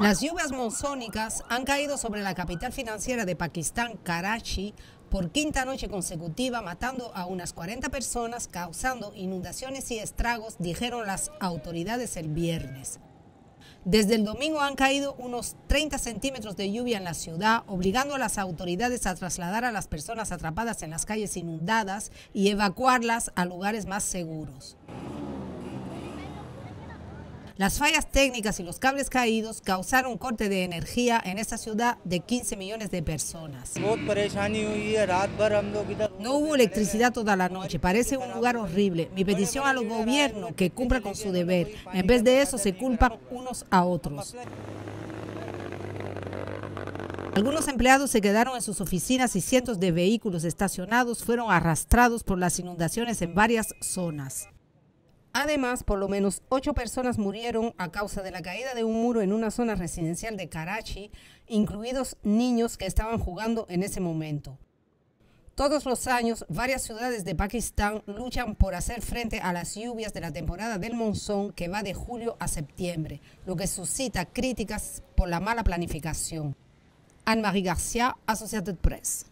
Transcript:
Las lluvias monzónicas han caído sobre la capital financiera de Pakistán, Karachi, por quinta noche consecutiva, matando a unas 40 personas, causando inundaciones y estragos, dijeron las autoridades el viernes. Desde el domingo han caído unos 30 centímetros de lluvia en la ciudad, obligando a las autoridades a trasladar a las personas atrapadas en las calles inundadas y evacuarlas a lugares más seguros. Las fallas técnicas y los cables caídos causaron corte de energía en esta ciudad de 15 millones de personas. No hubo electricidad toda la noche, parece un lugar horrible. Mi petición a los gobiernos que cumplan con su deber. En vez de eso se culpan unos a otros. Algunos empleados se quedaron en sus oficinas y cientos de vehículos estacionados fueron arrastrados por las inundaciones en varias zonas. Además, por lo menos ocho personas murieron a causa de la caída de un muro en una zona residencial de Karachi, incluidos niños que estaban jugando en ese momento. Todos los años, varias ciudades de Pakistán luchan por hacer frente a las lluvias de la temporada del monzón que va de julio a septiembre, lo que suscita críticas por la mala planificación. Anne-Marie Garcia, Associated Press.